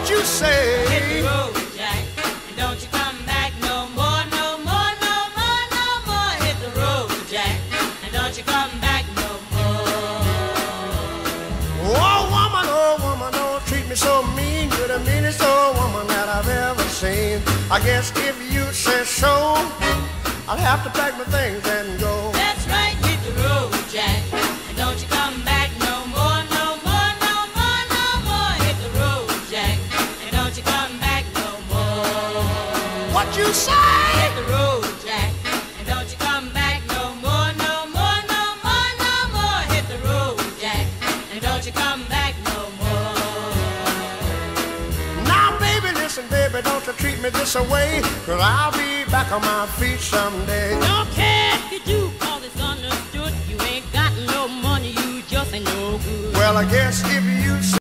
What you say? Hit the road, Jack, and don't you come back no more, no more, no more, no more. Hit the road, Jack, and don't you come back no more. Oh, woman, oh, woman, don't treat me so mean. You're the meanest old woman that I've ever seen. I guess if you say so, I'll have to pack my things and go. What you say? Hit the road, Jack, and don't you come back no more, no more, no more, no more. Hit the road, Jack, and don't you come back no more. Now, baby, listen, baby, don't you treat me this away. Cause I'll be back on my feet someday. Don't care if you do, cause it's understood. You ain't got no money, you just ain't no good. Well, I guess if you